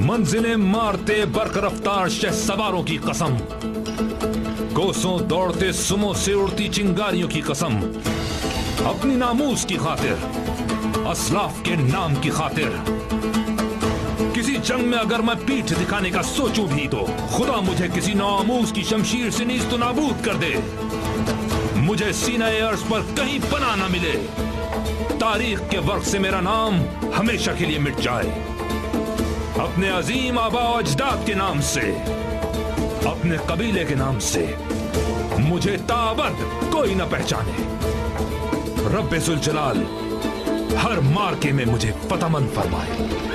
मंजिलें मारते बरक रफ्तार शह सवारों की कसम। कोसों दौड़ते सुमो से उड़ती चिंगारियों की कसम। अपनी नामूस की खातिर, असलाफ के नाम की खातिर। किसी जंग में अगर मैं पीठ दिखाने का सोचूं भी तो खुदा मुझे किसी नामूस की शमशीर से नीज तो नाबूद कर दे। मुझे सीना अर्श पर कहीं पना ना मिले। तारीख के वर्क से मेरा नाम हमेशा के लिए मिट जाए। अपने अजीम आबा अजदाद के नाम से, अपने कबीले के नाम से, मुझे ताबत कोई ना पहचाने। रब जलाल हर मार्के में मुझे पतामन फरमाए।